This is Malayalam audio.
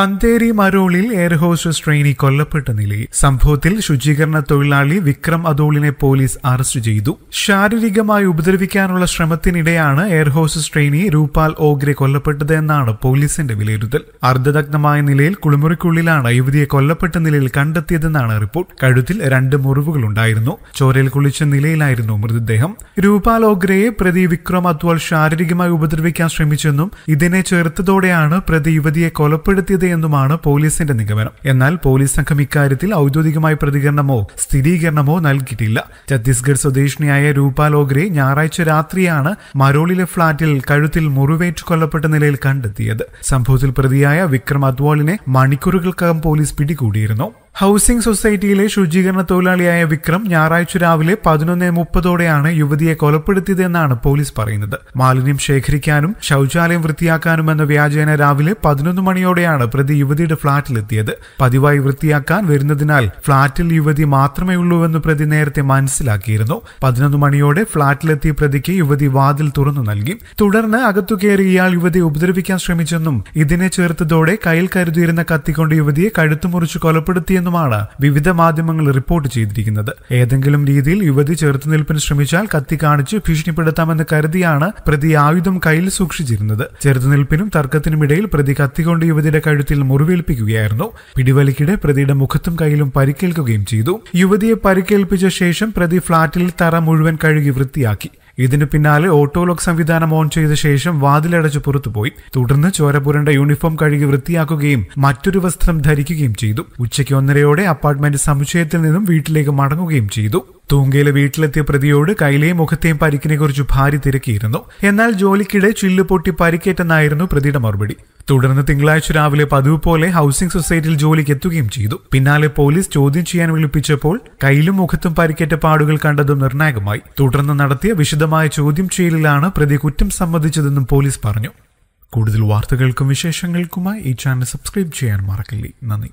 അന്തേരി മരോളിൽ എയർ ഹോസ്റ്റസ് ട്രെയിനി കൊല്ലപ്പെട്ട നിലയിൽ സംഭവത്തിൽ ശുചീകരണ തൊഴിലാളി വിക്രം അതോളിനെ പോലീസ് അറസ്റ്റ് ചെയ്തു. ശാരീരികമായി ഉപദ്രവിക്കാനുള്ള ശ്രമത്തിനിടെയാണ് air hostess trainee Rupal Ogre കൊല്ലപ്പെട്ടത് എന്നാണ് പോലീസിന്റെ വിലയിരുത്തൽ. അർദ്ധദഗ്നമായ നിലയിൽ കുളിമുറിക്കുള്ളിലാണ് യുവതിയെ കൊല്ലപ്പെട്ട നിലയിൽ കണ്ടെത്തിയതെന്നാണ് റിപ്പോർട്ട്. കഴുത്തിൽ രണ്ട് മുറിവുകൾ ഉണ്ടായിരുന്നു ചോരയിൽ കുളിച്ച നിലയിലായിരുന്നു മൃതദേഹം. രൂപാൽ ഓഗ്രയെ പ്രതി വിക്രം അത്വാൾ ശാരീരികമായി ഉപദ്രവിക്കാൻ ശ്രമിച്ചെന്നും ഇതിനെ ചേർത്തതോടെയാണ് പ്രതി യുവതിയെ കൊലപ്പെടുത്തിയത് എന്നുമാണ് പോലീസിന്റെ നിഗമനം. എന്നാൽ പോലീസ് സംഘം ഇക്കാര്യത്തിൽ ഔദ്യോഗികമായ പ്രതികരണമോ സ്ഥിരീകരണമോ നൽകിയിട്ടില്ല. ഛത്തീസ്ഗഡ് സ്വദേശിനിയായ രൂപ ലോഗ്രെ ഞായറാഴ്ച രാത്രിയാണ് മരോളിലെ ഫ്ളാറ്റിൽ കഴുത്തിൽ മുറിവേറ്റ് കൊല്ലപ്പെട്ട നിലയിൽ കണ്ടെത്തിയത്. സംഭവത്തിൽ പ്രതിയായ വിക്രം അദ്വാളിനെ മണിക്കൂറുകൾക്കകം പോലീസ് പിടികൂടിയിരുന്നു. ഹൌസിംഗ് സൊസൈറ്റിയിലെ ശുചീകരണ തൊഴിലാളിയായ വിക്രം ഞായറാഴ്ച രാവിലെ പതിനൊന്ന് മുപ്പതോടെയാണ് യുവതിയെ കൊലപ്പെടുത്തിയതെന്നാണ് പോലീസ് പറയുന്നത്. മാലിന്യം ശേഖരിക്കാനും ശൌചാലയം വൃത്തിയാക്കാനും എന്ന വ്യാജേന രാവിലെ പതിനൊന്ന് മണിയോടെയാണ് പ്രതി യുവതിയുടെ ഫ്ളാറ്റിലെത്തിയത്. പതിവായി വൃത്തിയാക്കാൻ വരുന്നതിനാൽ ഫ്ളാറ്റിൽ യുവതി മാത്രമേ ഉള്ളൂവെന്ന് പ്രതി നേരത്തെ മനസ്സിലാക്കിയിരുന്നു. പതിനൊന്ന് മണിയോടെ ഫ്ളാറ്റിലെത്തിയ പ്രതിക്ക് യുവതി വാതിൽ തുറന്നു നൽകി. തുടർന്ന് അകത്തു കയറി ഇയാൾ യുവതിയെ ഉപദ്രവിക്കാൻ ശ്രമിച്ചെന്നും ഇതിനെ ചേർത്തതോടെ കയ്യിൽ കരുതിയിരുന്ന കത്തിക്കൊണ്ട് യുവതിയെ കഴുത്തു മുറിച്ച് കൊലപ്പെടുത്തിയെന്നുമാണ് വിവിധ മാധ്യമങ്ങൾ റിപ്പോർട്ട് ചെയ്തിരിക്കുന്നത്. ഏതെങ്കിലും രീതിയിൽ യുവതി ചെറുത്തുനിൽപ്പിന് ശ്രമിച്ചാൽ കത്തി കാണിച്ച് ഭീഷണിപ്പെടുത്താമെന്ന് കരുതിയാണ് പ്രതി ആയുധം കയ്യിൽ സൂക്ഷിച്ചിരുന്നത്. ചെറുത്തുനിൽപ്പിനും തർക്കത്തിനുമിടയിൽ പ്രതി കത്തിക്കൊണ്ട് യുവതിയുടെ കഴുത്തിൽ മുറിവേൽപ്പിക്കുകയായിരുന്നു. പിടിവലിക്കിടെ പ്രതിയുടെ മുഖത്തും കയ്യിലും പരിക്കേൽക്കുകയും ചെയ്തു. യുവതിയെ പരിക്കേൽപ്പിച്ച ശേഷം പ്രതി ഫ്ളാറ്റിൽ തറ മുഴുവൻ കഴുകി വൃത്തിയാക്കി. ഇതിനു പിന്നാലെ ഓട്ടോലോക്ക് സംവിധാനം ഓൺ ചെയ്ത ശേഷം വാതിലടച്ച് പുറത്തുപോയി. തുടർന്ന് ചോരപുരന്റെ യൂണിഫോം കഴുകി വൃത്തിയാക്കുകയും മറ്റൊരു വസ്ത്രം ധരിക്കുകയും ചെയ്തു. ഉച്ചയ്ക്ക് ഒന്നരയോടെ അപ്പാർട്ട്മെന്റ് സമുച്ചയത്തിൽ നിന്നും വീട്ടിലേക്ക് മടങ്ങുകയും ചെയ്തു. തൂങ്കയിലെ വീട്ടിലെത്തിയ പ്രതിയോട് കയ്യിലെയും മുഖത്തെയും പരിക്കിനെ കുറിച്ച് ഭാര്യ തിരക്കിയിരുന്നു. എന്നാൽ ജോലിക്കിടെ ചില്ലു പൊട്ടി പരിക്കേറ്റെന്നായിരുന്നു പ്രതിയുടെ മറുപടി. തുടർന്ന് തിങ്കളാഴ്ച രാവിലെ പതിവ് പോലെ ഹൌസിംഗ് സൊസൈറ്റിയിൽ ജോലിക്ക് എത്തുകയും ചെയ്തു. പിന്നാലെ പോലീസ് ചോദ്യം ചെയ്യാൻ വിളിപ്പിച്ചപ്പോൾ കയ്യിലും മുഖത്തും പരിക്കേറ്റ പാടുകൾ കണ്ടതും നിർണായകമായി. തുടർന്ന് നടത്തിയ വിശദമായ ചോദ്യം ചെയ്യലിലാണ് പ്രതി കുറ്റം സമ്മതിച്ചതെന്നും പോലീസ് പറഞ്ഞു. കൂടുതൽ വാർത്തകൾക്കും വിശേഷങ്ങൾക്കുമായി ഈ ചാനൽ സബ്സ്ക്രൈബ് ചെയ്യാൻ മറക്കില്ലേ. നന്ദി.